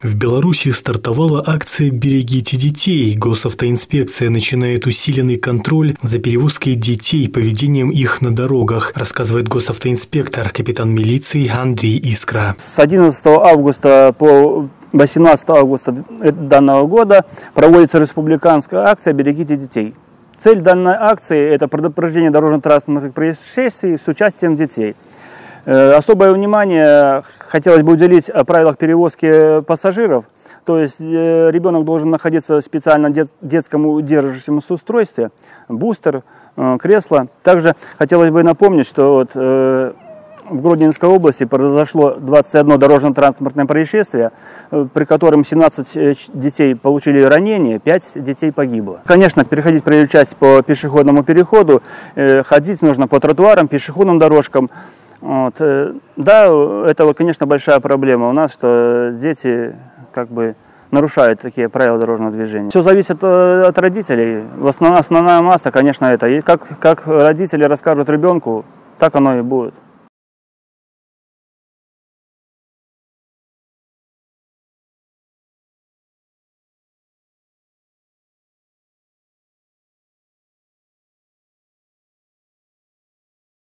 В Беларуси стартовала акция «Берегите детей». Госавтоинспекция начинает усиленный контроль за перевозкой детей, поведением их на дорогах, рассказывает госавтоинспектор, капитан милиции Андрей Искра. С 11 августа по 18 августа данного года проводится республиканская акция «Берегите детей». Цель данной акции – это предупреждение дорожно-транспортных происшествий с участием детей – особое внимание хотелось бы уделить правилах перевозки пассажиров. То есть э, ребенок должен находиться в специально дет, детском удерживающемся устройстве, бустер, э, кресло. Также хотелось бы напомнить, что вот, в Гродненской области произошло 21 дорожно-транспортное происшествие, при котором 17 детей получили ранения, 5 детей погибло. Конечно, переходить проезжую часть по пешеходному переходу, ходить нужно по тротуарам, пешеходным дорожкам. Вот. Э, да, это, конечно, большая проблема у нас, что дети как бы нарушают такие правила дорожного движения. Все зависит э, от родителей. В основном, основная масса, конечно, это. И как, как родители расскажут ребенку, так оно и будет.